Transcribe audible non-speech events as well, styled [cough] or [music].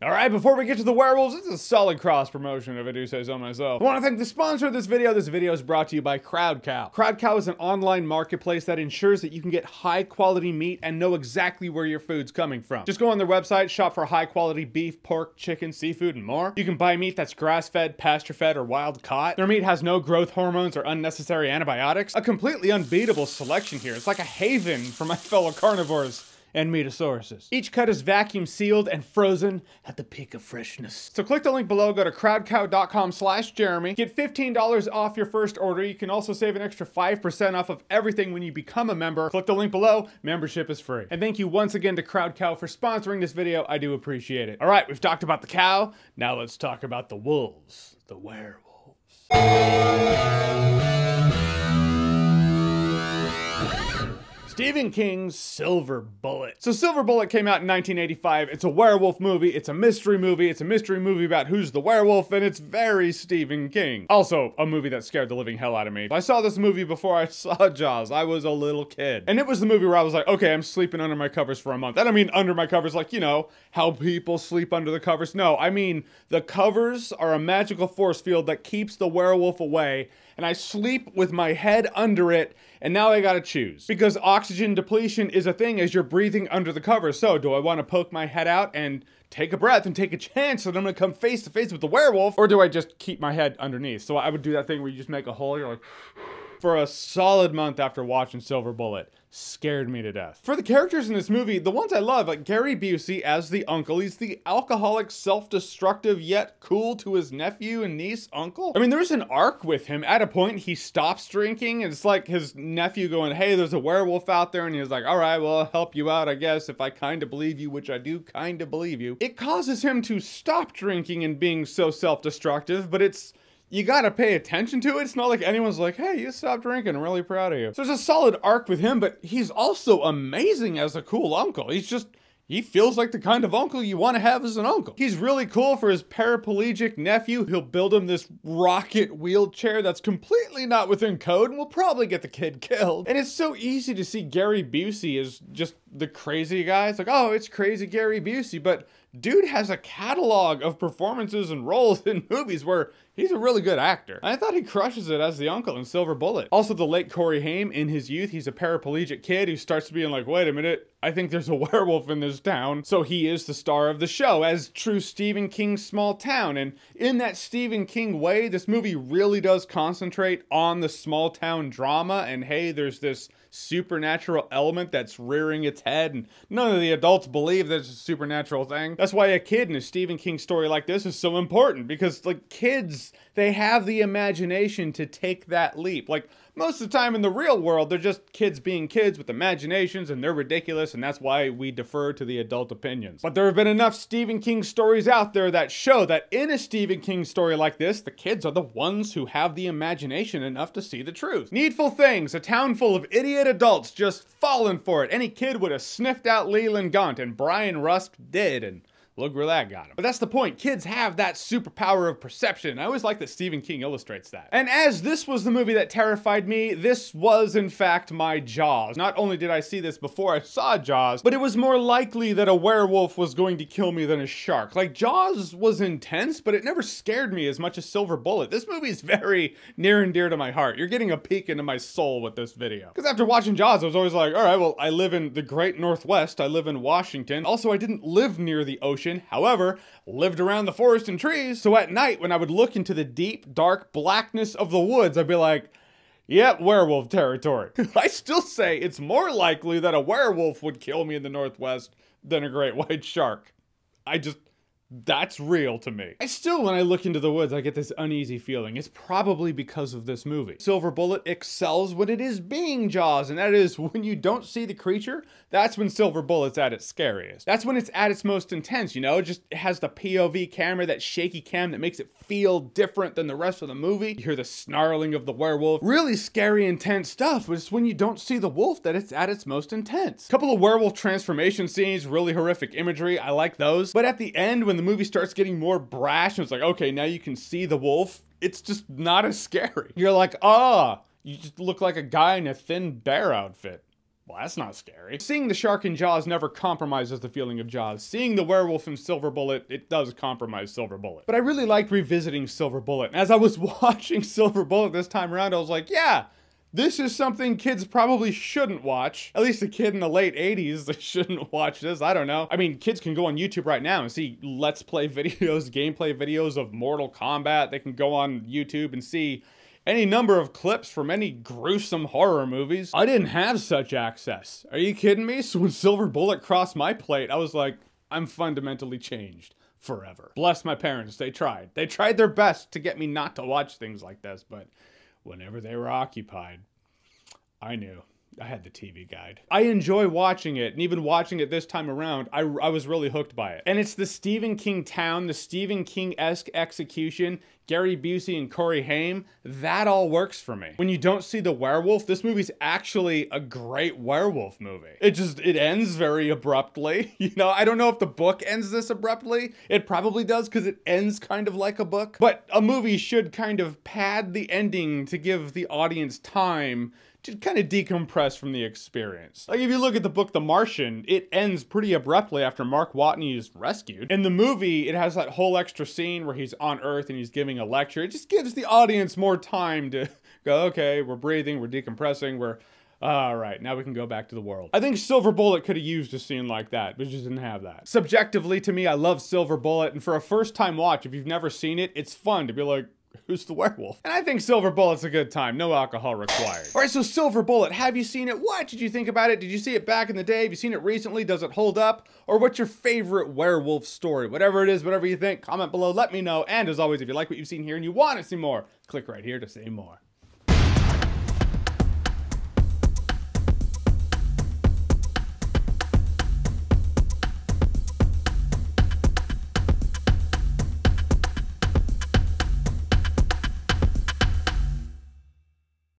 All right, before we get to the werewolves, it's a solid cross promotion if I do say so myself. I want to thank the sponsor of this video. This video is brought to you by CrowdCow. CrowdCow is an online marketplace that ensures that you can get high quality meat and know exactly where your food's coming from. Just go on their website, shop for high quality beef, pork, chicken, seafood, and more. You can buy meat that's grass fed, pasture fed, or wild caught. Their meat has no growth hormones or unnecessary antibiotics. A completely unbeatable selection here. It's like a haven for my [laughs] fellow carnivores and Metosauruses. Each cut is vacuum sealed and frozen at the peak of freshness. So click the link below, go to crowdcow.com slash Jeremy, get $15 off your first order. You can also save an extra 5% off of everything when you become a member. Click the link below, membership is free. And thank you once again to CrowdCow for sponsoring this video. I do appreciate it. All right, we've talked about the cow. Now let's talk about the wolves, the werewolves. Stephen King's Silver Bullet. So Silver Bullet came out in 1985. It's a werewolf movie. It's a mystery movie. It's a mystery movie about who's the werewolf, and it's very Stephen King. Also, a movie that scared the living hell out of me. I saw this movie before I [laughs] saw Jaws. I was a little kid. And it was the movie where I was like, okay, I'm sleeping under my covers for a month. I don't mean under my covers like, you know, how people sleep under the covers. No, I mean the covers are a magical force field that keeps the werewolf away and I sleep with my head under it, and now I gotta choose. Because oxygen depletion is a thing as you're breathing under the cover. So, do I wanna poke my head out and take a breath and take a chance that I'm gonna come face to face with the werewolf, or do I just keep my head underneath? So I would do that thing where you just make a hole, you're like, for a solid month after watching Silver Bullet scared me to death. For the characters in this movie, the ones I love, like Gary Busey as the uncle, he's the alcoholic, self-destructive, yet cool to his nephew and niece uncle. I mean, there's an arc with him. At a point, he stops drinking, and it's like his nephew going, hey, there's a werewolf out there, and he's like, all right, well, I'll help you out, I guess, if I kind of believe you, which I do kind of believe you. It causes him to stop drinking and being so self-destructive, but it's you gotta pay attention to it. It's not like anyone's like, hey, you stopped drinking, I'm really proud of you. So there's a solid arc with him, but he's also amazing as a cool uncle. He's just, he feels like the kind of uncle you want to have as an uncle. He's really cool for his paraplegic nephew. He'll build him this rocket wheelchair that's completely not within code and will probably get the kid [laughs] killed. And it's so easy to see Gary Busey as just the crazy guy. It's like, oh, it's crazy Gary Busey, but dude has a catalog of performances and roles [laughs] in movies where he's a really good actor. I thought he crushes it as the uncle in Silver Bullet. Also, the late Corey Haim, in his youth, he's a paraplegic kid who starts to being like, wait a minute, I think there's a [laughs] werewolf in this town. So he is the star of the show, as true Stephen King's small town. And in that Stephen King way, this movie really does concentrate on the small town drama. And hey, there's this supernatural element that's rearing its head, and none of the adults believe it's a supernatural thing. That's why a kid in a Stephen King story like this is so important because, like, kids, they have the imagination to take that leap. Like, most of the time in the real world, they're just kids being kids with imaginations and they're ridiculous, and that's why we defer to the adult opinions. But there have been enough Stephen King stories out there that show that in a Stephen King story like this, the kids are the ones who have the imagination enough to see the truth. Needful Things, a town full of idiot adults just falling for it. Any kid would have sniffed out Leland Gaunt, and Brian Rusk did, and Look where that got him. But that's the point. Kids have that superpower of perception. I always like that Stephen King illustrates that. And as this was the movie that terrified me, this was in fact my Jaws. Not only did I see this before I saw Jaws, but it was more likely that a werewolf was going to kill me than a shark. Like Jaws was intense, but it never scared me as much as Silver Bullet. This movie is very near and dear to my heart. You're getting a peek into my soul with this video. Because after watching Jaws, I was always like, all right, well, I live in the great Northwest. I live in Washington. Also, I didn't live near the ocean however, lived around the forest and trees. So at night, when I would look into the deep, dark blackness of the woods, I'd be like, Yep, werewolf territory. [laughs] I still say it's more likely that a werewolf would kill me in the Northwest than a great white shark. I just, that's real to me. I still, when I look into the woods, I get this uneasy feeling. It's probably because of this movie. Silver Bullet excels when it is being Jaws, and that is [laughs] when you don't see the creature, that's when Silver Bullet's at its scariest. That's when it's at its most intense, you know? It just has the POV camera, that shaky cam that makes it feel different than the rest of the movie. You hear the snarling of the werewolf. Really scary, intense stuff, but it's when you don't see the wolf that it's at its most intense. Couple of werewolf transformation scenes, really horrific imagery, I like those. But at the end, when the movie starts getting more brash and it's like, okay, now you can see the wolf, it's just not as scary. You're like, ah, oh, you just look like a guy in a thin bear outfit. Well, that's not scary. Seeing the shark in Jaws never compromises the feeling of Jaws. Seeing the werewolf in Silver Bullet, it does compromise Silver Bullet. But I really liked revisiting Silver Bullet. As I was [laughs] watching Silver Bullet this time around, I was like, yeah, this is something kids probably shouldn't watch. At least a kid in the late 80s [laughs] shouldn't watch this. I don't know. I mean, kids can go on YouTube right now and see let's play [laughs] videos, gameplay videos of Mortal Kombat. They can go on YouTube and see any number of clips from any gruesome horror movies. I didn't have such access. Are you kidding me? So when Silver Bullet crossed my plate, I was like, I'm fundamentally changed forever. Bless my parents, they tried. They tried their best to get me not to watch things like this, but whenever they were occupied, I knew. I had the TV guide. I enjoy watching it, and even watching it this time around, I, I was really hooked by it. And it's the Stephen King town, the Stephen King-esque execution, Gary Busey and Corey Haim, that all works for me. When you don't see the werewolf, this movie's actually a great werewolf movie. It just, it ends very abruptly. [laughs] You know, I don't know if the book ends this abruptly. It probably does because it ends kind of like a book. But a movie should kind of pad the ending to give the audience time to kind of decompress from the experience. Like if you look at the book The Martian, it ends pretty abruptly after Mark Watney is rescued. In the movie, it has that whole extra scene where he's on Earth and he's giving a lecture. It just gives the audience more time to [laughs] go, okay, we're breathing, we're decompressing, we're all right, now we can go back to the world. I think Silver Bullet could have used a scene like that, but just didn't have that. Subjectively, to me, I love Silver Bullet, and for a first time watch, if you've never seen it, it's fun to be like, who's the werewolf? And I think Silver Bullet's a good time. No alcohol required. All right, so Silver Bullet, have you seen it? What did you think about it? Did you see it back in the day? Have you seen it recently? Does it hold up? Or what's your favorite werewolf story? Whatever it is, whatever you think, comment below, let me know. And as always, if you like what you've seen here and you want to see more, click right here to see more.